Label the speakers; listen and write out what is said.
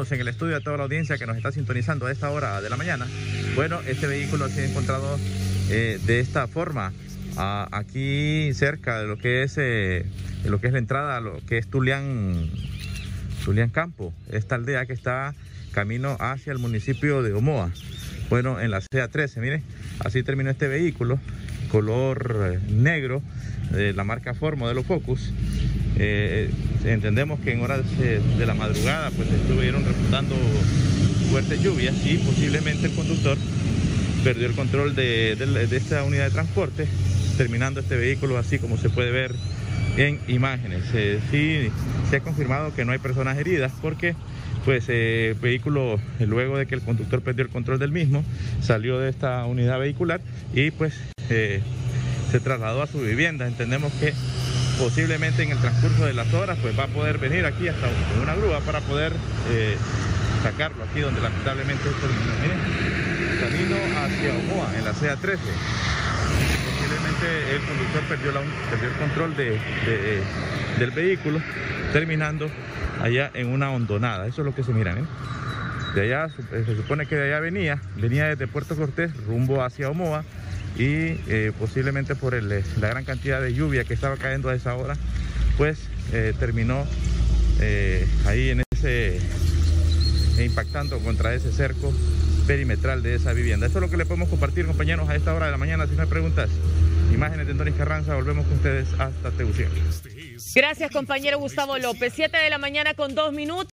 Speaker 1: En el estudio a toda la audiencia que nos está sintonizando a esta hora de la mañana. Bueno, este vehículo ha encontrado eh, de esta forma, aquí cerca de lo que es eh, lo que es la entrada lo que es Tulián, Tulián Campo, esta aldea que está camino hacia el municipio de Omoa. Bueno, en la CA13, miren, así terminó este vehículo, color eh, negro, de la marca Ford, modelo Focus. Eh, entendemos que en horas de, la madrugada pues estuvieron reportando fuertes lluvias y posiblemente el conductor perdió el control de, esta unidad de transporte, terminando este vehículo así como se puede ver en imágenes. Eh, sí se ha confirmado que no hay personas heridas porque pues el vehículo luego de que el conductor perdió el control del mismo salió de esta unidad vehicular y pues se trasladó a su vivienda. Entendemos que posiblemente en el transcurso de las horas pues va a poder venir aquí hasta una grúa para poder eh, sacarlo aquí donde lamentablemente esto miren, camino hacia Omoa en la CA13 posiblemente el conductor perdió, la, perdió el control del vehículo terminando allá en una hondonada. Eso es lo que se miran ¿eh? de allá se supone que de allá venía venía desde Puerto Cortés rumbo hacia Omoa y eh, posiblemente por el, eh, la gran cantidad de lluvia que estaba cayendo a esa hora, pues eh, terminó ahí en ese impactando contra ese cerco perimetral de esa vivienda. Esto es lo que le podemos compartir, compañeros, a esta hora de la mañana. Si no hay preguntas, imágenes de Antonio Carranza, volvemos con ustedes hasta Tegucigalpa.
Speaker 2: Gracias, compañero Gustavo López. Siete de la mañana con dos minutos.